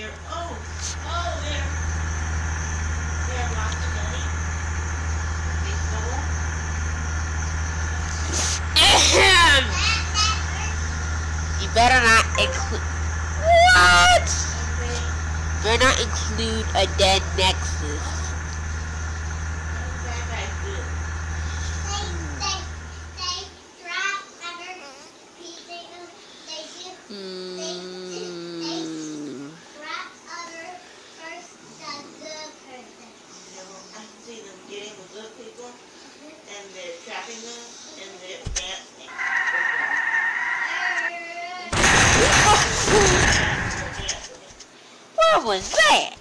they're oh oh they're they have lots of money. They stole. Ahem. You better not include. What? Okay. Better not include a dead Nexus. What was that?